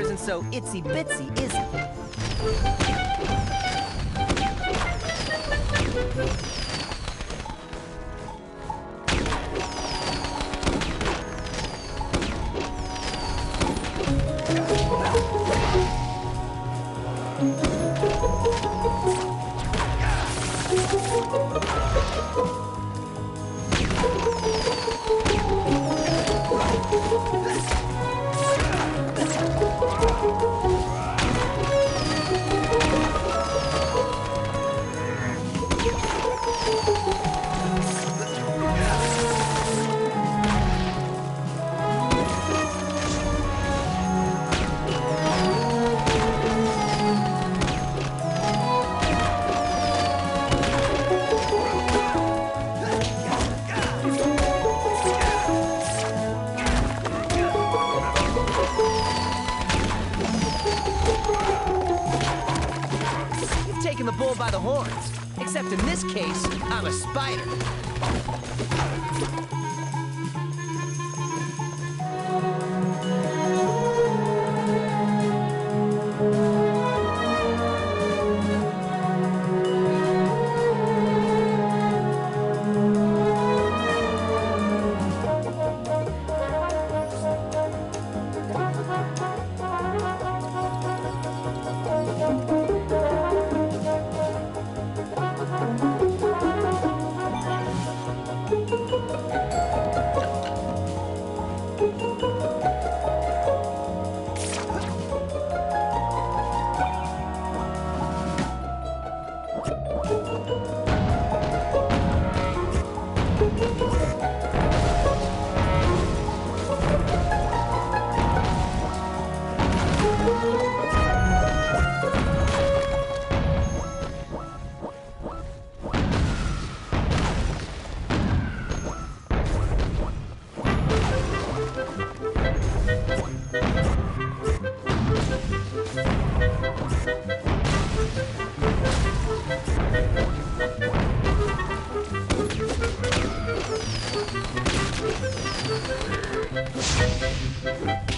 isn't so itsy bitsy, is he? You've the bull by the horns. Except in this case, I'm a spider. A little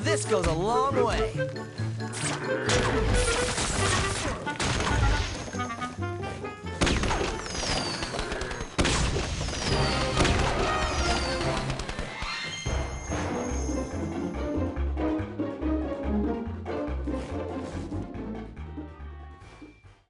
this goes a long way.